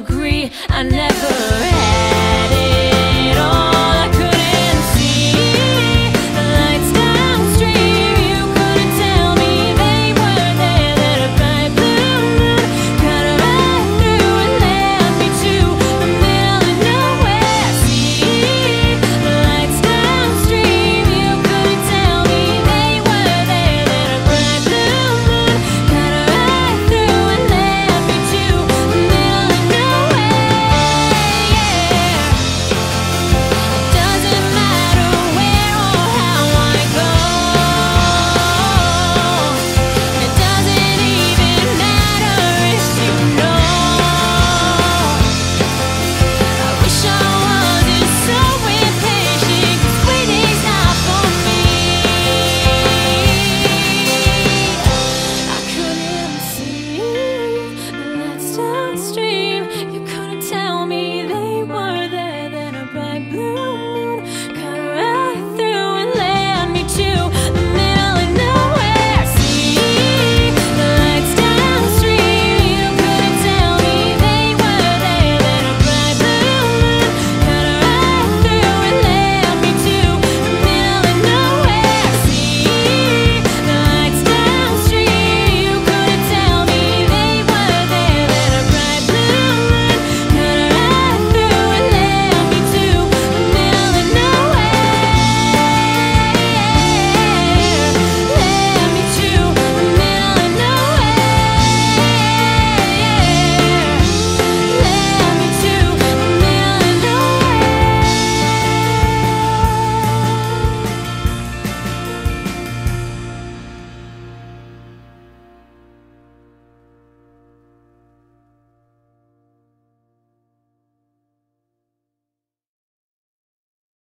agree. I never